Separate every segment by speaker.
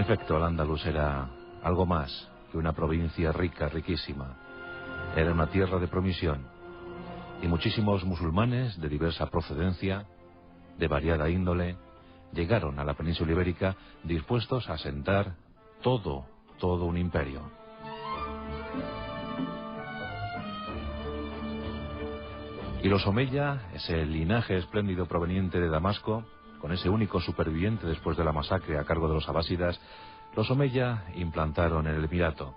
Speaker 1: En efecto, Al-Ándalus era algo más que una provincia rica, riquísima. Era una tierra de promisión. Y muchísimos musulmanes de diversa procedencia, de variada índole, llegaron a la península ibérica dispuestos a asentar todo, todo un imperio. Y los Omeya, ese linaje espléndido proveniente de Damasco, con ese único superviviente después de la masacre a cargo de los abásidas, los Omeya implantaron el Emirato.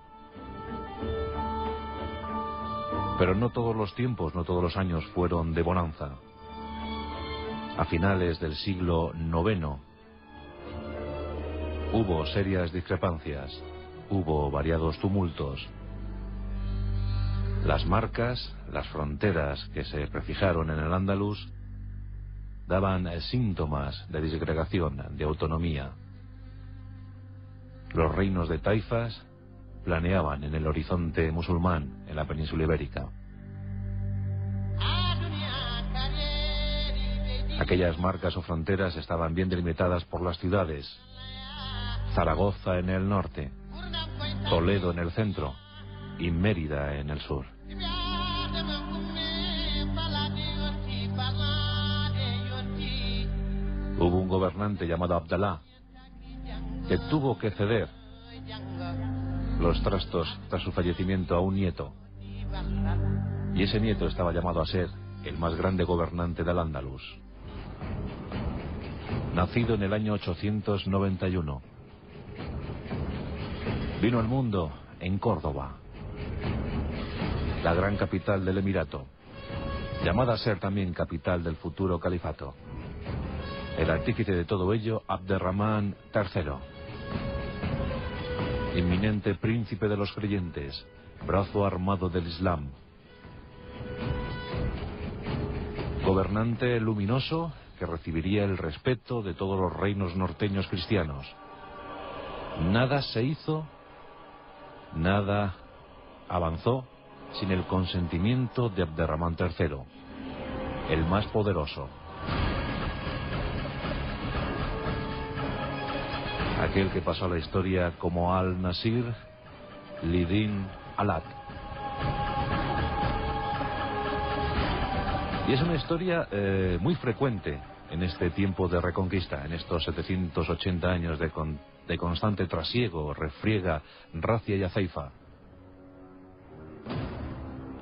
Speaker 1: Pero no todos los tiempos, no todos los años fueron de bonanza. A finales del siglo IX hubo serias discrepancias, hubo variados tumultos, las marcas, las fronteras que se prefijaron en el Andalus daban síntomas de disgregación, de autonomía. Los reinos de taifas planeaban en el horizonte musulmán en la península ibérica. Aquellas marcas o fronteras estaban bien delimitadas por las ciudades. Zaragoza en el norte, Toledo en el centro y Mérida en el sur. Hubo un gobernante llamado Abdalá que tuvo que ceder los trastos tras su fallecimiento a un nieto. Y ese nieto estaba llamado a ser el más grande gobernante del Andalus. Nacido en el año 891. Vino al mundo en Córdoba, la gran capital del Emirato, llamada a ser también capital del futuro califato. El artífice de todo ello, Abderrahman III, inminente príncipe de los creyentes, brazo armado del Islam, gobernante luminoso que recibiría el respeto de todos los reinos norteños cristianos. Nada se hizo, nada avanzó sin el consentimiento de Abderrahman III, el más poderoso. Aquel que pasó a la historia como Al-Nasir Lidin Alat. Y es una historia eh, muy frecuente en este tiempo de reconquista, en estos 780 años de, de constante trasiego, refriega, racia y aceifa.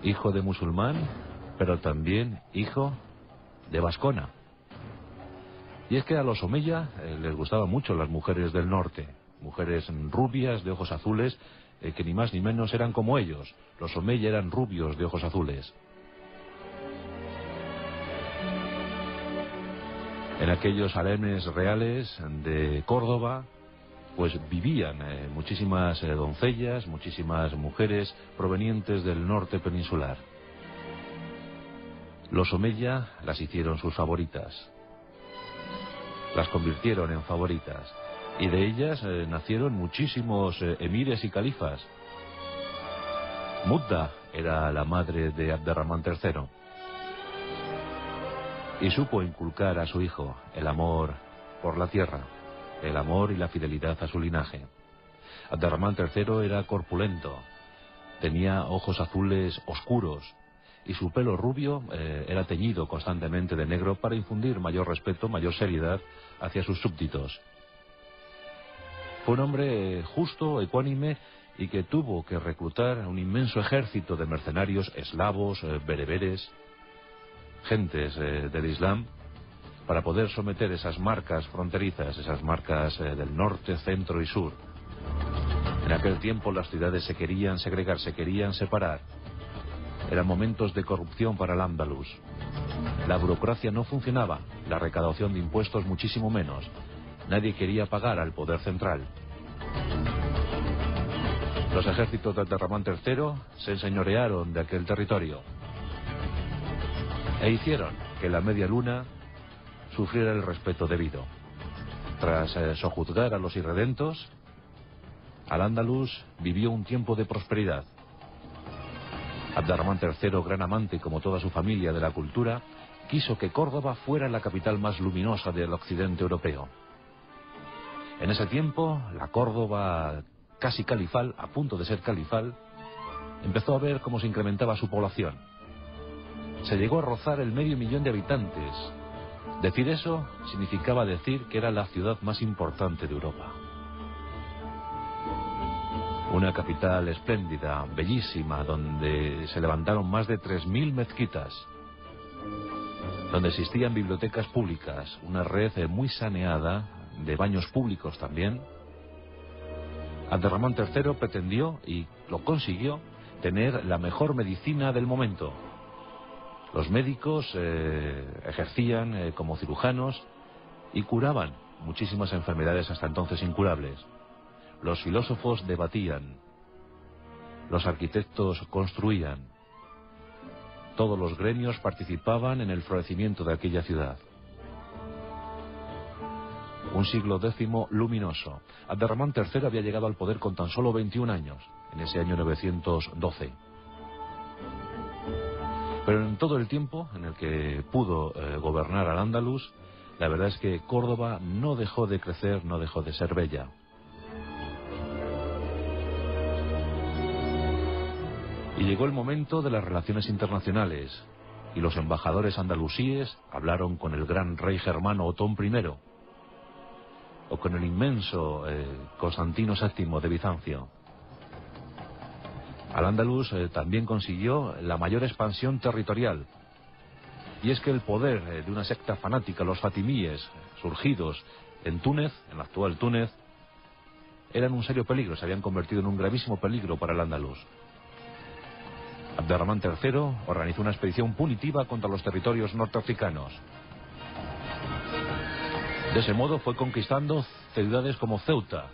Speaker 1: Hijo de musulmán, pero también hijo de vascona. Y es que a los Omeya eh, les gustaban mucho las mujeres del norte, mujeres rubias, de ojos azules, eh, que ni más ni menos eran como ellos. Los Omeya eran rubios de ojos azules. En aquellos haremes reales de Córdoba, pues vivían eh, muchísimas doncellas, muchísimas mujeres provenientes del norte peninsular. Los Omeya las hicieron sus favoritas las convirtieron en favoritas. Y de ellas eh, nacieron muchísimos eh, emires y califas. Mudda era la madre de Abderrahman III. Y supo inculcar a su hijo el amor por la tierra, el amor y la fidelidad a su linaje. Abderrahman III era corpulento, tenía ojos azules oscuros, y su pelo rubio eh, era teñido constantemente de negro para infundir mayor respeto, mayor seriedad hacia sus súbditos. Fue un hombre justo, ecuánime y que tuvo que reclutar un inmenso ejército de mercenarios eslavos, eh, bereberes, gentes eh, del Islam, para poder someter esas marcas fronterizas, esas marcas del norte, centro y sur. En aquel tiempo las ciudades se querían segregar, se querían separar. Eran momentos de corrupción para el Andalus. La burocracia no funcionaba, la recaudación de impuestos muchísimo menos. Nadie quería pagar al poder central. Los ejércitos de Abderramán III se enseñorearon de aquel territorio e hicieron que la media luna sufriera el respeto debido. Tras eh, sojuzgar a los irredentos, Al-Ándalus vivió un tiempo de prosperidad. Abderramán III, gran amante como toda su familia de la cultura, quiso que Córdoba fuera la capital más luminosa del occidente europeo. En ese tiempo, la Córdoba casi califal, a punto de ser califal, empezó a ver cómo se incrementaba su población. Se llegó a rozar el medio millón de habitantes. Decir eso significaba decir que era la ciudad más importante de Europa. Una capital espléndida, bellísima, donde se levantaron más de 3.000 mezquitas, donde existían bibliotecas públicas, una red muy saneada de baños públicos también. Abderramán III pretendió, y lo consiguió, tener la mejor medicina del momento. Los médicos eh, ejercían eh, como cirujanos y curaban muchísimas enfermedades hasta entonces incurables. Los filósofos debatían, los arquitectos construían, todos los gremios participaban en el florecimiento de aquella ciudad. Un siglo X luminoso. Abderramán III había llegado al poder con tan solo 21 años, en ese año 912. Pero en todo el tiempo en el que pudo eh, gobernar al Andalus, la verdad es que Córdoba no dejó de crecer, no dejó de ser bella. Y llegó el momento de las relaciones internacionales, y los embajadores andalusíes hablaron con el gran rey germano Otón I, o con el inmenso eh, Constantino VII de Bizancio. Al-Ándalus eh, también consiguió la mayor expansión territorial. Y es que el poder eh, de una secta fanática, los fatimíes, surgidos en Túnez, en la actual Túnez, eran un serio peligro, se habían convertido en un gravísimo peligro para el Andaluz. Abderramán III organizó una expedición punitiva contra los territorios norteafricanos. De ese modo fue conquistando ciudades como Ceuta,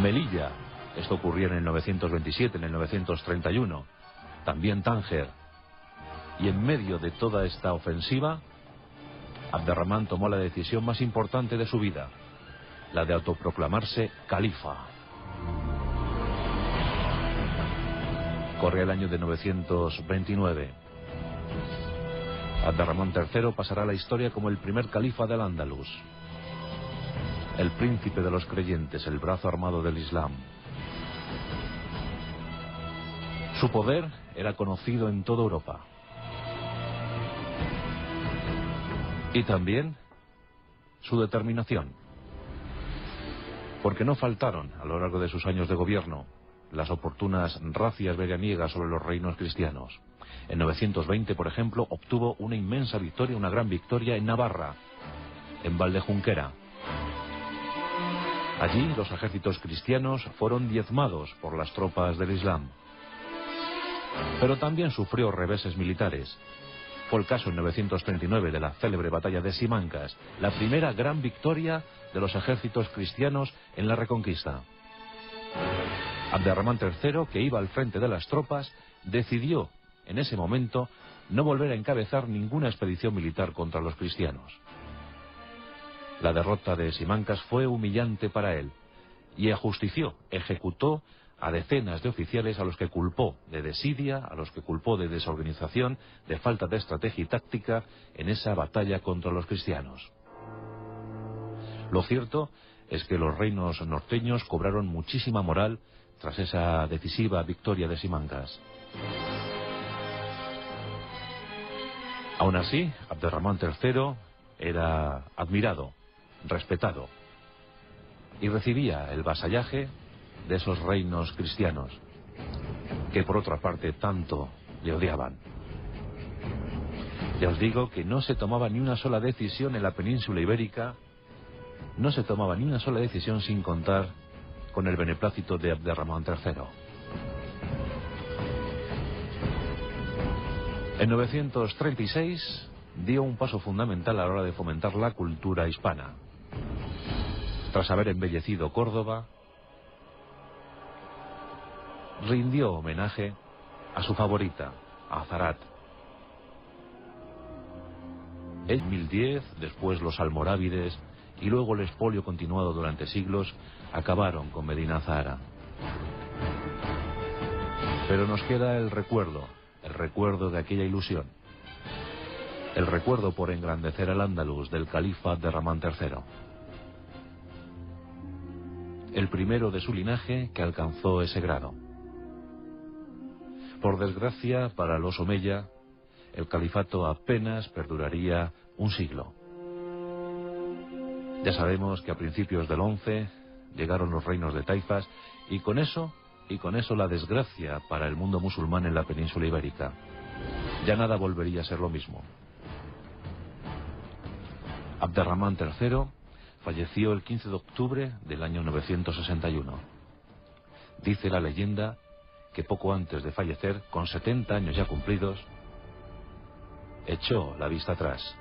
Speaker 1: Melilla, esto ocurría en el 927, en el 931, también Tánger. Y en medio de toda esta ofensiva, Abderramán tomó la decisión más importante de su vida, la de autoproclamarse califa. Corre el año de 929. Abderramán III pasará a la historia como el primer califa del Andalus, el príncipe de los creyentes, el brazo armado del Islam. Su poder era conocido en toda Europa. Y también su determinación. Porque no faltaron, a lo largo de sus años de gobierno, las oportunas racias veraniegas sobre los reinos cristianos. En 920, por ejemplo, obtuvo una inmensa victoria, una gran victoria en Navarra, en Valdejunquera. Allí los ejércitos cristianos fueron diezmados por las tropas del Islam. Pero también sufrió reveses militares. Fue el caso en 939 de la célebre batalla de Simancas, la primera gran victoria de los ejércitos cristianos en la Reconquista. Abderramán III, que iba al frente de las tropas, decidió en ese momento no volver a encabezar ninguna expedición militar contra los cristianos. La derrota de Simancas fue humillante para él y ajustició, ejecutó a decenas de oficiales a los que culpó de desidia, a los que culpó de desorganización, de falta de estrategia y táctica en esa batalla contra los cristianos. Lo cierto es que los reinos norteños cobraron muchísima moral tras esa decisiva victoria de Simancas. Aún así, Abderramán III era admirado, respetado, y recibía el vasallaje de esos reinos cristianos, que por otra parte tanto le odiaban. Ya os digo que no se tomaba ni una sola decisión en la península ibérica, no se tomaba ni una sola decisión sin contar con el beneplácito de Abderramán III. En 936 dio un paso fundamental a la hora de fomentar la cultura hispana. Tras haber embellecido Córdoba, rindió homenaje a su favorita, a Zarat. En 1010, después los almorávides y luego el expolio continuado durante siglos acabaron con Medina Zahara. Pero nos queda el recuerdo, el recuerdo de aquella ilusión. El recuerdo por engrandecer al Andaluz del califa de Ramán III. el primero de su linaje que alcanzó ese grado. Por desgracia para los Omeya, el califato apenas perduraría un siglo. Ya sabemos que a principios del 11 llegaron los reinos de Taifas y con eso y con eso la desgracia para el mundo musulmán en la península ibérica. Ya nada volvería a ser lo mismo. Abderramán III falleció el 15 de octubre del año 961. Dice la leyenda que poco antes de fallecer, con 70 años ya cumplidos, echó la vista atrás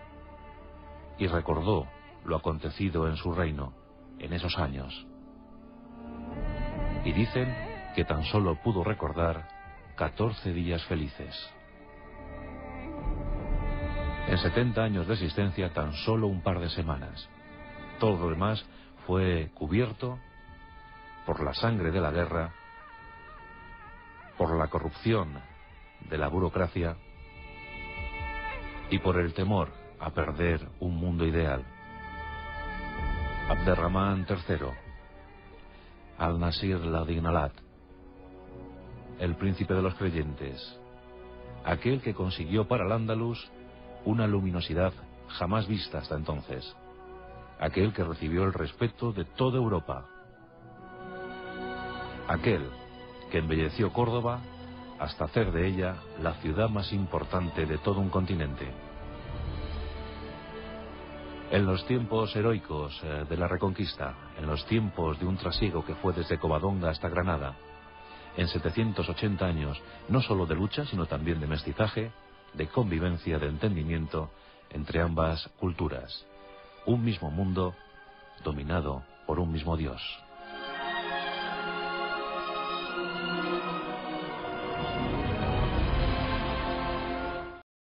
Speaker 1: y recordó lo acontecido en su reino en esos años. Y dicen que tan solo pudo recordar 14 días felices. En 70 años de existencia, tan solo un par de semanas. Todo lo demás fue cubierto por la sangre de la guerra, por la corrupción de la burocracia y por el temor a perder un mundo ideal. Abderramán III, Al-Nasir Ladinalat, el príncipe de los creyentes, aquel que consiguió para el Andalus una luminosidad jamás vista hasta entonces, aquel que recibió el respeto de toda Europa, aquel que embelleció Córdoba hasta hacer de ella la ciudad más importante de todo un continente. En los tiempos heroicos eh, de la Reconquista, en los tiempos de un trasiego que fue desde Covadonga hasta Granada, en 780 años, no solo de lucha, sino también de mestizaje, de convivencia, de entendimiento entre ambas culturas. Un mismo mundo dominado por un mismo Dios.